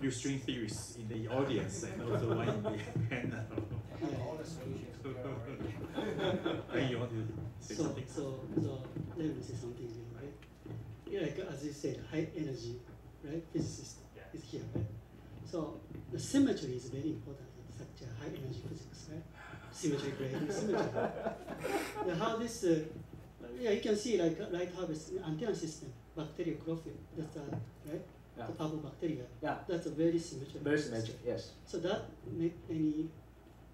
few string theorists in the audience and also one in the panel. all the solutions. you want to say so, something? So, so let me say something here, right? Yeah, like as you said, high energy, right? Physicist Yeah. is here, right? So the symmetry is very important in such a high energy physics, right? Symmetry gradient symmetry. yeah, how this, uh, yeah, you can see like light harvest antenna system, bacteriochlorophyll, that's uh, right? Yeah. The bacteria. Yeah. That's a very symmetric. Very symmetric, yes. So that make any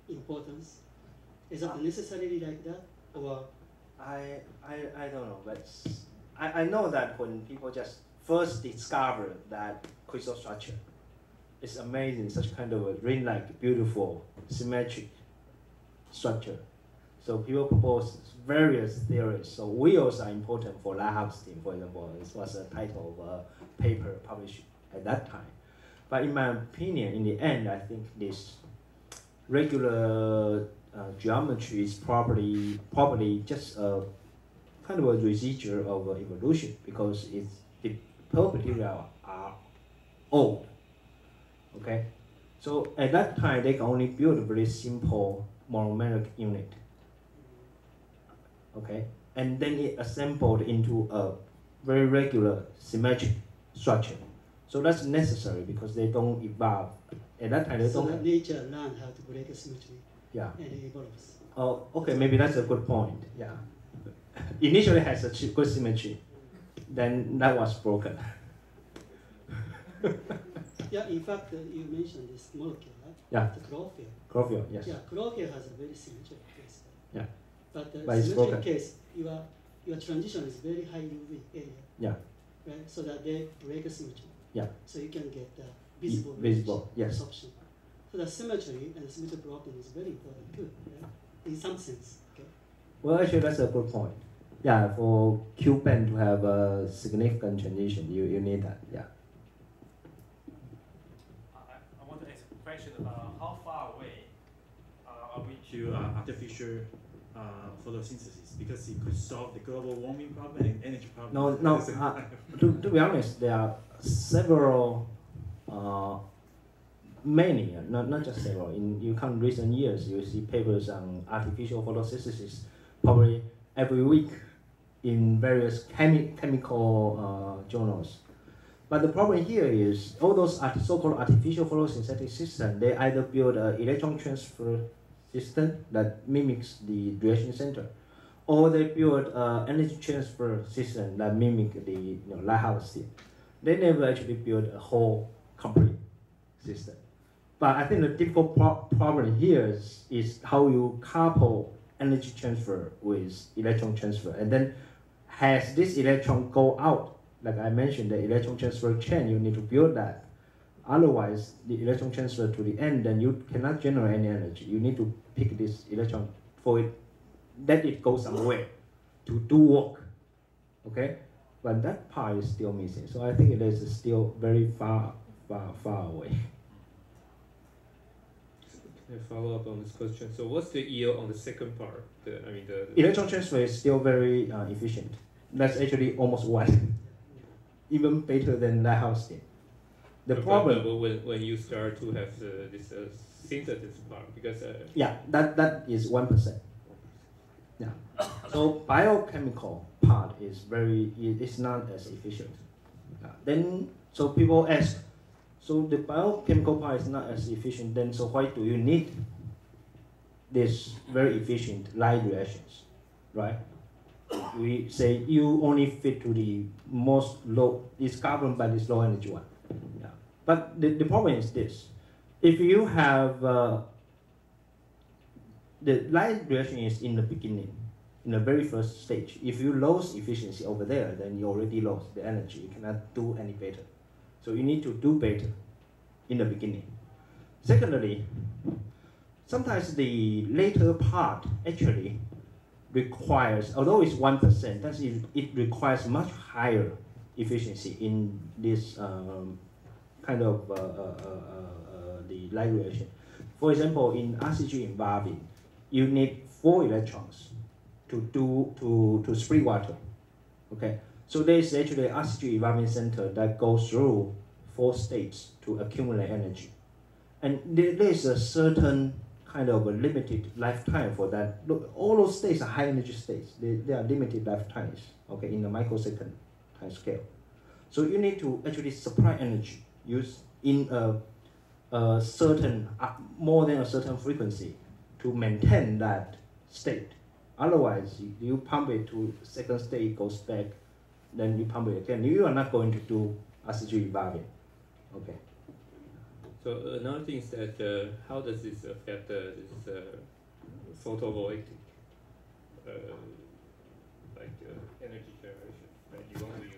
importance? Is that ah. necessarily like that, or I, I, I don't know, but I, I know that when people just first discover that crystal structure, it's amazing, such kind of a ring-like, beautiful, symmetric structure. So people propose various theories. So wheels are important for light harvesting, for example. This was a title of a paper published at that time. But in my opinion, in the end, I think this regular uh, geometry is probably probably just a kind of a residual of evolution because it's the material are old. Okay, so at that time they can only build a very simple monomeric unit. Okay, and then it assembled into a very regular symmetric structure. So that's necessary because they don't evolve. At that time they so don't. nature learned how to break a symmetry yeah. and it evolves. Oh, okay, maybe that's a good point. Yeah. Initially has a good symmetry, then that was broken. Yeah, in fact, uh, you mentioned this molecule, right? Yeah. The chlorophyll. Chlorophyll, yes. Yeah, chlorophyll has a very symmetric case. Yeah. But the But it's symmetric case, your your transition is very high UV area, Yeah. right? So that they break a symmetry. Yeah. So you can get the visible visible, yes. absorption. So the symmetry and the symmetry problem is very important too, right? In some sense. Okay. Well, actually, that's a good point. Yeah, for Q band to have a significant transition, you, you need that. Yeah. I, I want to ask a question about how far away uh, are we to uh, artificial uh, photosynthesis because it could solve the global warming problem and energy problem. No, no. Uh, to, to be honest, there are several, uh, many, not, not just several. In you come recent years, you see papers on artificial photosynthesis, probably every week, in various chemi- chemical uh, journals. But the problem here is all those so-called artificial photosynthetic systems, they either build an electron transfer system that mimics the reaction center, or they build an energy transfer system that mimic the you know, light harvesting system. They never actually build a whole complete system. But I think the difficult pro- problem here is, is how you couple energy transfer with electron transfer, and then has this electron go out, like I mentioned, the electron transfer chain, you need to build that. Otherwise, the electron transfer to the end, then you cannot generate any energy. You need to pick this electron for it, let it go somewhere to do work. Okay? But that part is still missing. So I think it is still very far, far, far away. Can I follow up on this question? So what's the yield on the second part? The, I mean the, the Electron transfer is still very uh, efficient. That's actually almost one, even better than light harvesting. The but- problem, but when, when you start to have the, this uh, synthesis part, because uh, yeah, that that is one percent. Yeah. So biochemical part is very it's not as efficient. Yeah. Then so people ask, so the biochemical part is not as efficient. Then so why do you need this very efficient light reactions, right? We say you only fit to the most low. It's governed by this low energy one. But the, the problem is this: if you have uh, the light reaction is in the beginning, in the very first stage. If you lose efficiency over there, then you already lost the energy. You cannot do any better. So you need to do better in the beginning. Secondly, sometimes the later part actually requires, although it's one percent, that is, it requires much higher efficiency in this um, kind of uh, uh, uh, the light reaction. For example, in oxygen evolving, you need four electrons to do to to split water. Okay, so there is actually oxygen evolving center that goes through four states to accumulate energy. And there, there is a certain kind of a limited lifetime for that. Look, all those states are high energy states. They, they are limited lifetimes, okay, in the microsecond time scale. So you need to actually supply energy use in a, a certain, uh, more than a certain frequency to maintain that state. Otherwise, you, pump it to second state, it goes back, then you pump it again. You are not going to do oxygen evolving. Okay. So another thing is that uh, how does this affect uh, this uh, photovoltaic, uh, like uh, energy generation? You solar energy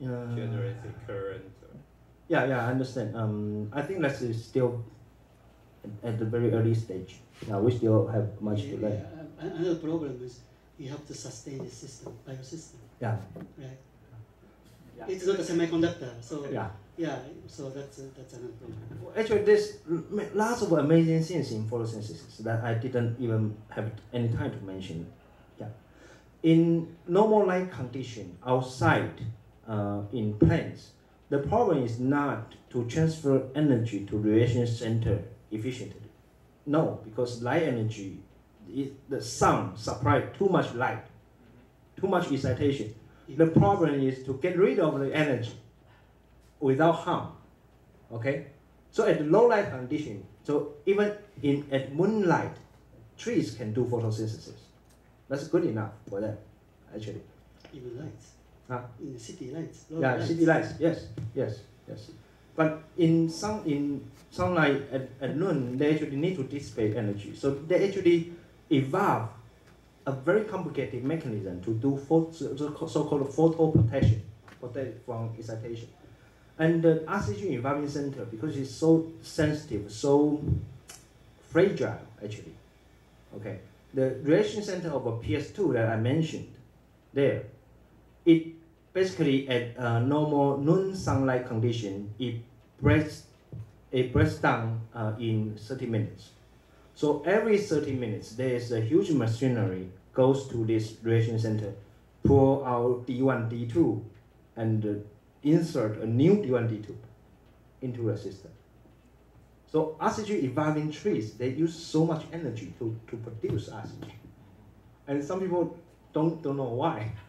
to the current. Or Yeah, yeah, I understand. Um, I think that is still at, at the very early stage. Now we still have much to learn. Yeah, Another problem is you have to sustain the system, biosystem, Yeah, right? It's not a semiconductor, so yeah. yeah, so that's uh, that's another problem. Actually, there's lots of amazing things in photosynthesis that I didn't even have any time to mention. Yeah. In normal light condition outside, uh, in plants, the problem is not to transfer energy to reaction center efficiently. No, because light energy, it, the sun supply too much light, too much excitation. The problem is to get rid of the energy without harm. Okay? So at low light condition, so even in at moonlight, trees can do photosynthesis. That's good enough for them, actually. Even lights. Huh? In the city lights. Yeah, city lights, yes, yes, yes. But in sun in sunlight at, at noon, they actually need to dissipate energy. So they actually evolve a very complicated mechanism to do pho- so- so- so-called photoprotection, protect from excitation. And the oxygen evolving center, because it's so sensitive, so fragile, actually. Okay, the reaction center of a PS2 that I mentioned, there, it basically at a normal noon sunlight condition, it breaks, it breaks down uh, in 30 minutes. So every 30 minutes, there is a huge machinery goes to this reaction center, pull out D1, D2, and uh, insert a new D1, D2 into the system. So oxygen evolving trees, they use so much energy to, to produce oxygen. And some people don't, don't know why.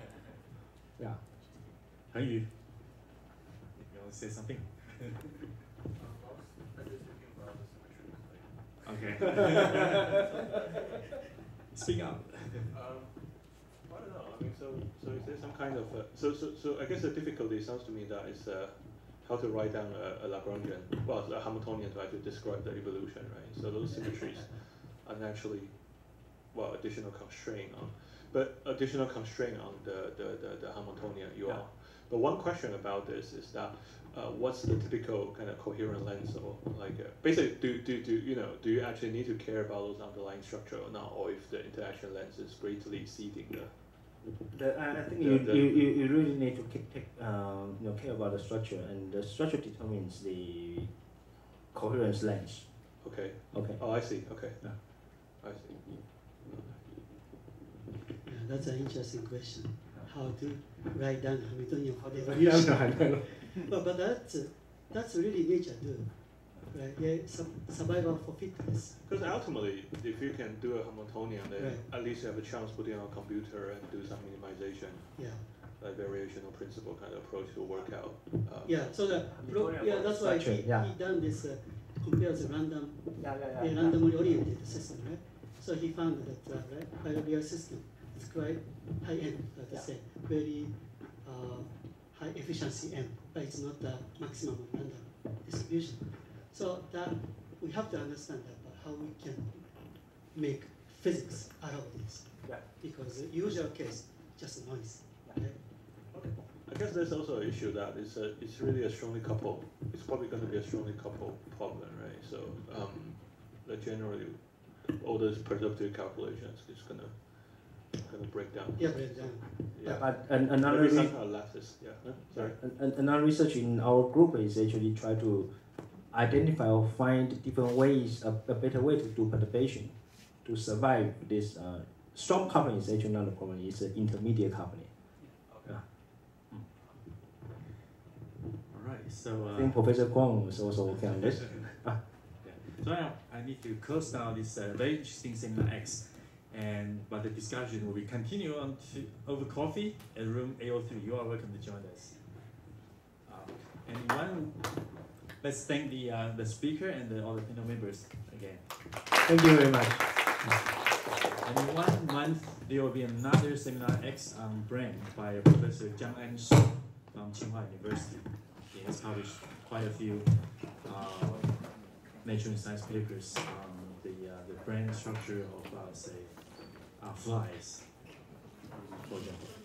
Yeah. Han Yu, you want to say something? Okay. Speak up. Um, I don't know. I mean, so so is there some kind of uh, so so so I guess the difficulty sounds to me that is uh, how to write down a, a Lagrangian, well, a Hamiltonian to describe the evolution, right? So those symmetries are naturally, well, additional constraint on, but additional constraint on the the, the, the Hamiltonian you Yeah. are. But one question about this is that uh, what's the typical kind of coherent length or like uh, basically do, do, do you know do you actually need to care about those underlying structure or not or if the interaction length is greatly exceeding the The, I I think The- you, the- you, you, you really need to take, take um, you know, care about the structure, and the structure determines the coherence length. okay Okay. oh I see okay Yeah. I see Yeah, that's an interesting question. How to write down Hamiltonian for the evolution. but, but that's, uh, that's really nature do. Right? Yeah, su- survival for fitness. because ultimately if you can do a Hamiltonian then Right. at least you have a chance putting on a computer and do some minimization Yeah. like variational principle kind of approach to work out um, Yeah, so the pro, yeah, that's why structure, he, yeah. he done this uh, compares a random Yeah, a randomly oriented system, right? So he found that uh, right, binomial system is quite high end, let us say, very uh, high efficiency end, but it's not the maximum of random distribution. So that we have to understand that how we can make physics out of this. Yeah. Because the usual case, just noise. Right? I guess there's also an issue that it's a, it's really a strongly coupled. It's probably going to be a strongly coupled problem, right? So um, that generally all those perturbative calculations is gonna gonna break down. Yeah, breakdown. Yeah. But an, another Maybe re- some kind of lattice. Yeah. Huh? Sorry. an, an- another research in our group is actually try to identify or find different ways, a, a better way to do perturbation to survive this. Uh, strong coupling is actually not a problem; it's an intermediate coupling. Okay. So, I uh, think Professor Kwong is also working on this. yeah. so now I need to close down this uh, very interesting seminar X, and but the discussion will be continue on to, over coffee at room A03. You are welcome to join us. Um, and one, let's thank the uh, the speaker and the, all the panel members again. Thank you very much. And in one month, there will be another seminar X on brain by Professor Jiang An from Tsinghua University. He has published quite a few uh, nature and science papers on the, uh, the brain structure of, uh, say, uh, flies, for example.